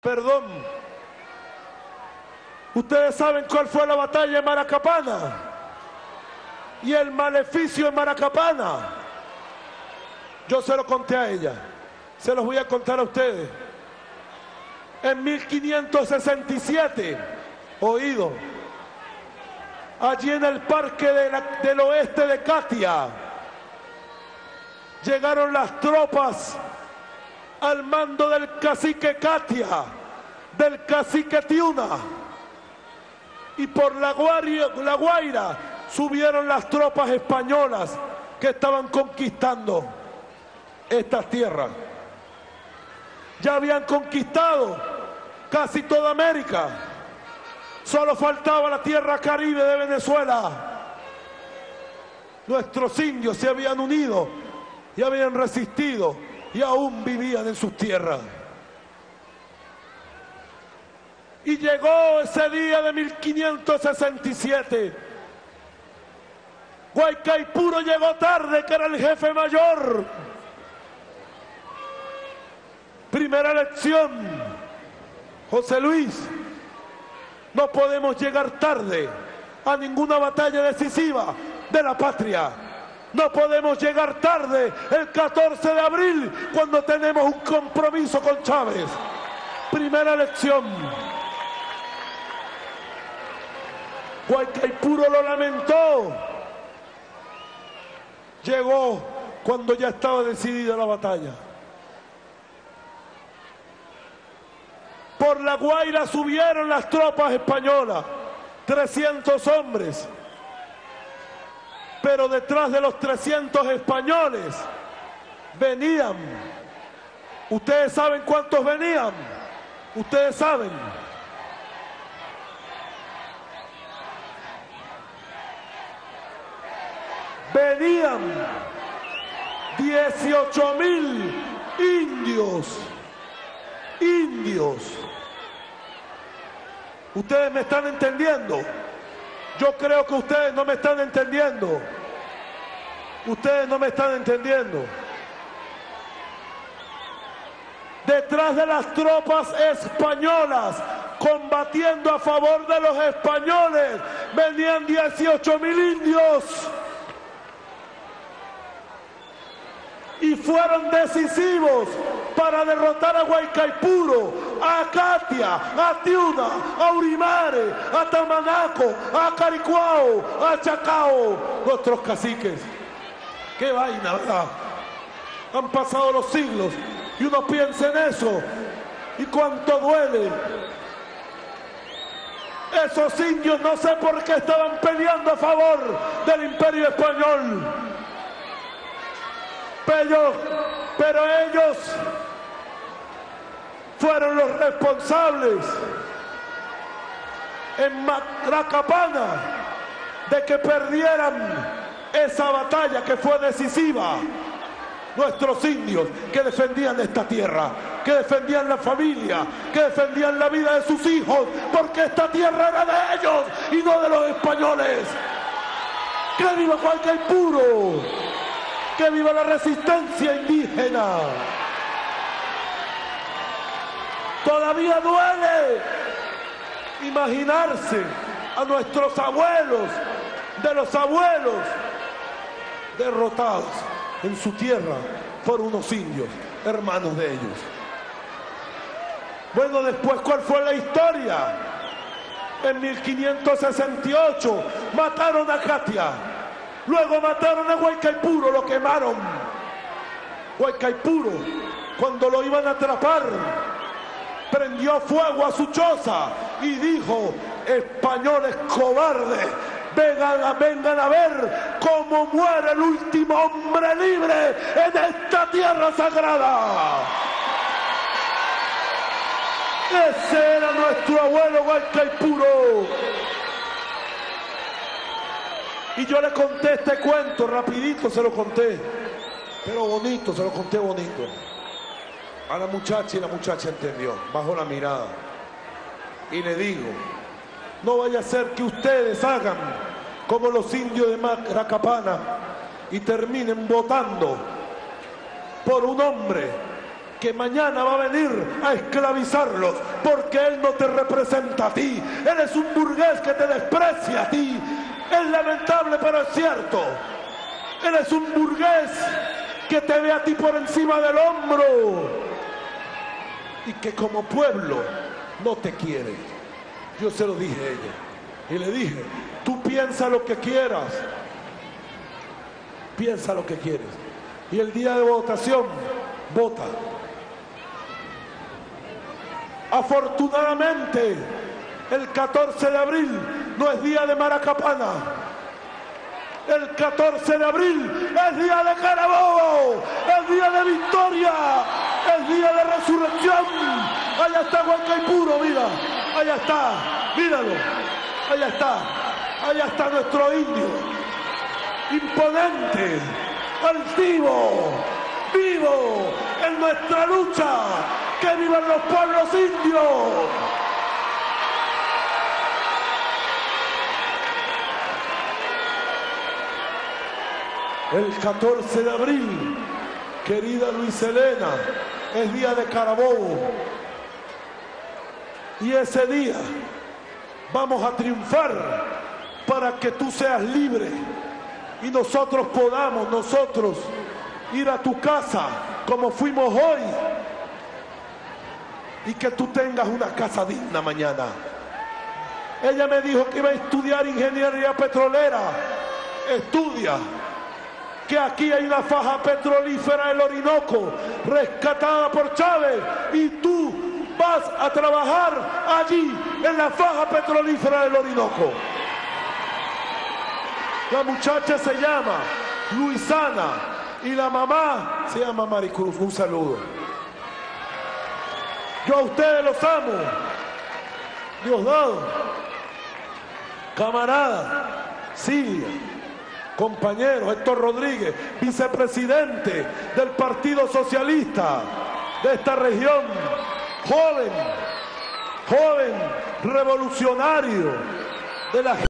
Perdón. Ustedes saben cuál fue la batalla en Maracapana y el maleficio en Maracapana. Yo se lo conté a ella, se los voy a contar a ustedes. En 1567, oído, allí en el parque del oeste de Katia, llegaron las tropas al mando del cacique Katia, del cacique Tiuna. Y por la, Guaira subieron las tropas españolas que estaban conquistando estas tierras. Ya habían conquistado casi toda América. Solo faltaba la tierra caribe de Venezuela. Nuestros indios se habían unido y habían resistido y aún vivían en sus tierras. Y llegó ese día de 1567. Guaycaipuro llegó tarde, que era el jefe mayor. Primera lección, José Luis, no podemos llegar tarde a ninguna batalla decisiva de la patria. No podemos llegar tarde el 14 de abril cuando tenemos un compromiso con Chávez. Primera lección. Guaycaipuro lo lamentó. Llegó cuando ya estaba decidida la batalla. Por la Guaira subieron las tropas españolas, 300 hombres. Pero detrás de los 300 españoles venían. ¿Ustedes saben cuántos venían? Ustedes saben. Venían 18 mil indios. Indios. Ustedes me están entendiendo. Yo creo que ustedes no me están entendiendo. Ustedes no me están entendiendo. Detrás de las tropas españolas, combatiendo a favor de los españoles, venían 18 mil indios. Y fueron decisivos para derrotar a Guaycaipuro, a Katia, a Tiuna, a Urimare, a Tamanaco, a Caricuao, a Chacao, nuestros caciques. Qué vaina, ¿verdad? Han pasado los siglos y uno piensa en eso y cuánto duele. Esos indios no sé por qué estaban peleando a favor del imperio español. Pero, pero ellos fueron los responsables en Macracapana de que perdieran esa batalla que fue decisiva. Nuestros indios que defendían esta tierra, que defendían la familia, que defendían la vida de sus hijos, porque esta tierra era de ellos y no de los españoles. ¡Que viva Guaycaipuro! ¡Que viva la resistencia indígena! Todavía duele imaginarse a nuestros abuelos, de los abuelos, derrotados en su tierra por unos indios, hermanos de ellos. Bueno, después, ¿cuál fue la historia? En 1568 mataron a Katia, luego mataron a Huaycaipuro, lo quemaron. Huaycaipuro, cuando lo iban a atrapar, prendió fuego a su choza y dijo, españoles cobardes, vengan a, vengan a ver cómo muere el último hombre libre en esta tierra sagrada. Ese era nuestro abuelo Guaycaipuro. Y yo le conté este cuento, rapidito se lo conté, pero bonito, se lo conté bonito. A la muchacha y la muchacha entendió, bajó la mirada. Y le digo, no vaya a ser que ustedes hagan como los indios de Macracapana y terminen votando por un hombre que mañana va a venir a esclavizarlos porque Él no te representa a ti. Él es un burgués que te desprecia a ti. Es lamentable, pero es cierto. Él es un burgués que te ve a ti por encima del hombro y que como pueblo no te quiere. Yo se lo dije a ella y le dije, tú piensa lo que quieras, piensa lo que quieres. Y el día de votación, vota. Afortunadamente, el 14 de abril no es día de Maracapana. El 14 de abril es día de Carabobo, es día de victoria, es día de resurrección. Allá está Huancaipuro, mira, allá está, míralo, allá está, allá está nuestro indio, imponente, altivo, vivo en nuestra lucha ¡Que vivan los pueblos indios! El 14 de abril, querida Luis Elena, es día de Carabobo. Y ese día vamos a triunfar para que tú seas libre y nosotros podamos, nosotros, ir a tu casa como fuimos hoy y que tú tengas una casa digna mañana. Ella me dijo que iba a estudiar ingeniería petrolera. Estudia. Que aquí hay una faja petrolífera del Orinoco, rescatada por Chávez, y tú vas a trabajar allí, en la faja petrolífera del Orinoco. La muchacha se llama Luisana y la mamá se llama Maricruz. Un saludo. Yo a ustedes los amo. Diosdado, camarada, Silvia, compañero Héctor Rodríguez, vicepresidente del Partido Socialista de esta región, joven, joven, revolucionario de la